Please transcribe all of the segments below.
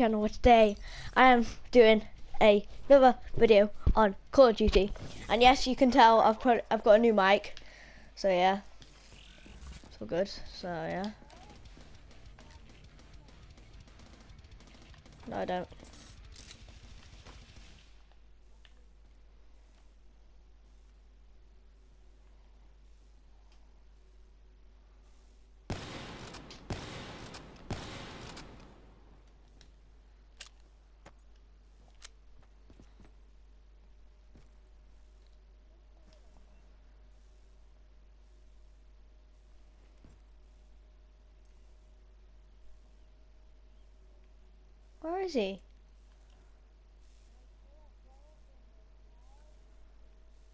channel today I am doing a, another video on Call of Duty. And yes, you can tell I've I've got a new mic. So yeah, it's all good. So yeah. No, I don't. Where is he?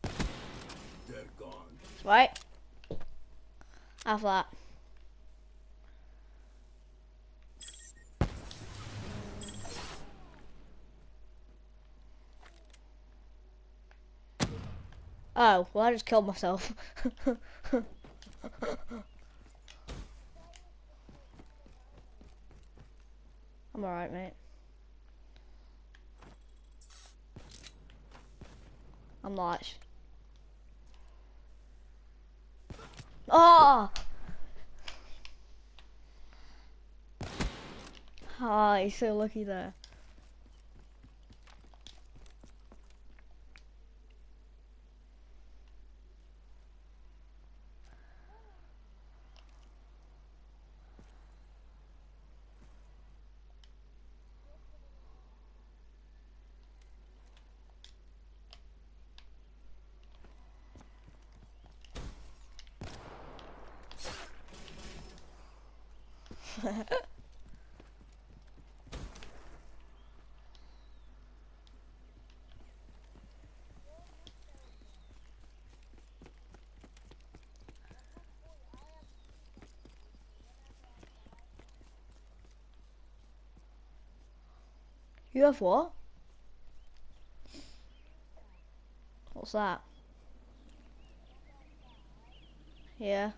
They're gone. Right. Have that. Oh, well I just killed myself. I'm alright, mate. I'm not. Oh! Ah, he's so lucky there. You have what? What's that? Yeah.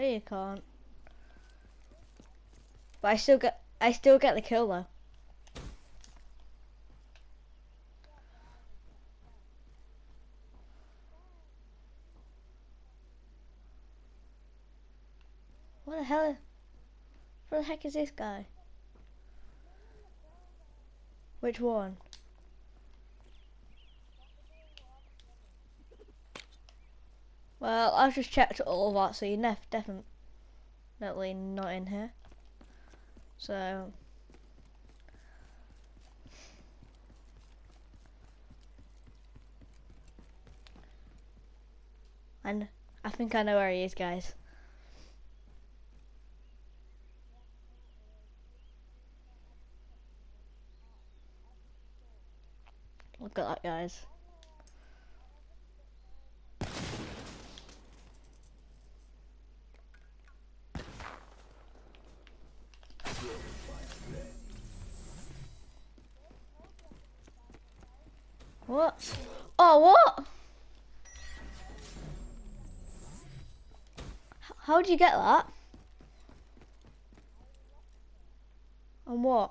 No, you can't. But I still get, I still get the kill though. What the hell? Where the heck is this guy? Which one? Well, I've just checked all of that, so you're def definitely not in here. So, and I think I know where he is, guys. Look at that, guys. What? Oh, what? How did you get that? And what?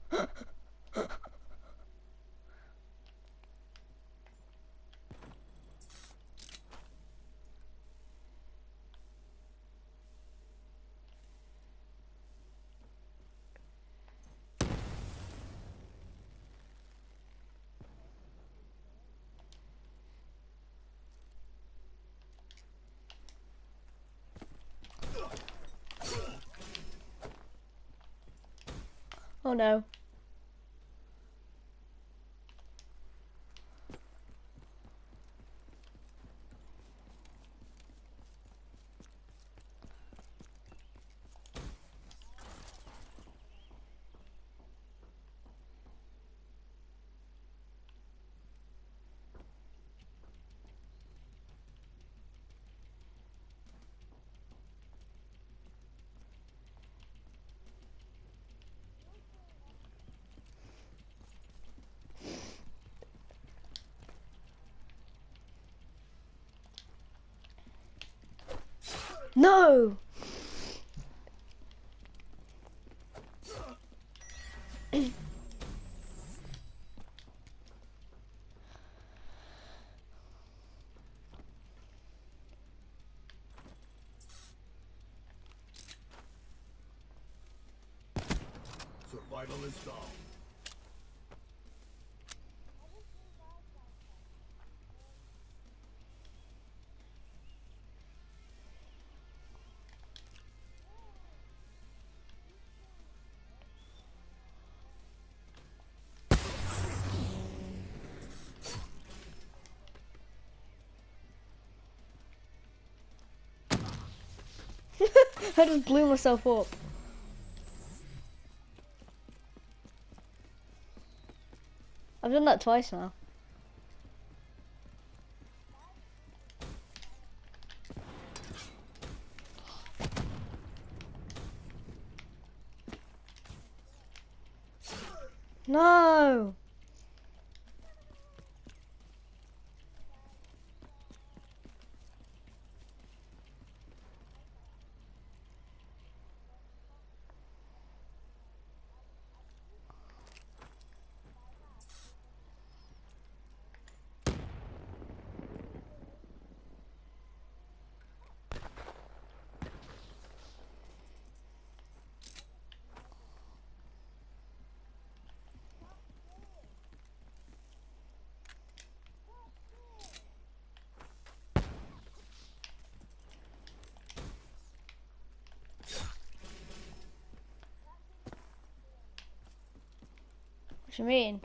Oh no. No! Survival is down. I just blew myself up. I've done that twice now. No! What you mean?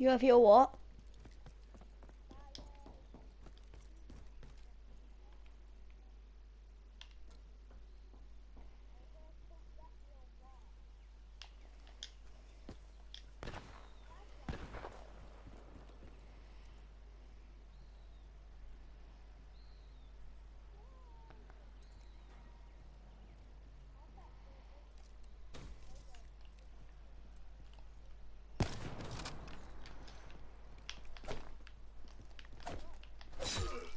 You have your what?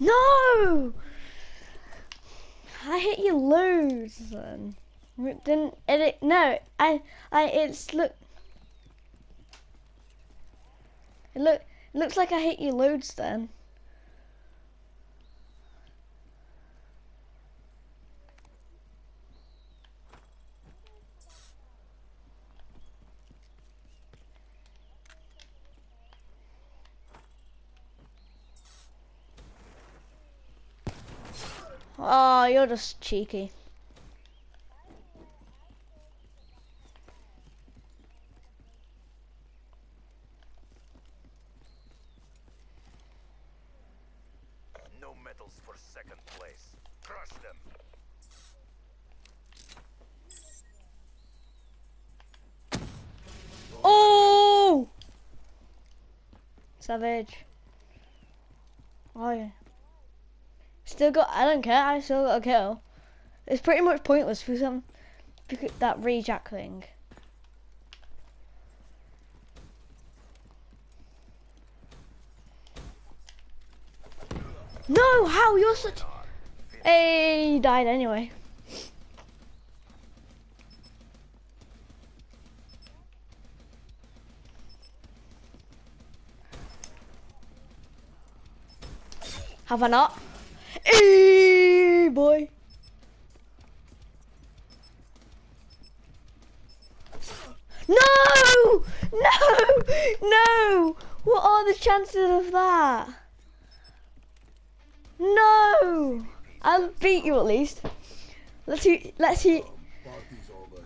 No! I hit you loads then. It Didn't it? No, I, I. It's look. It look. It looks like I hit you loads then. Oh, you're just cheeky. No medals for second place. Crush them. Oh! Savage. Oh yeah. Still got. I don't care. I still got a kill. It's pretty much pointless for some. That rejack thing. No, how you're such. Hey, you died anyway. Have I not? Hey, boy. No! No! No! What are the chances of that? No! I'll beat you at least. Let's see. Let's see.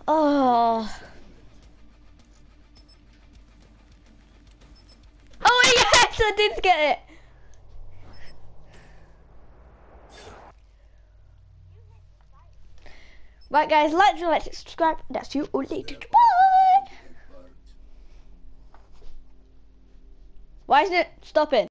Oh. Oh yes, I did get it. Right, guys, like, like, subscribe. That's you all later. Bye. Why isn't it stopping?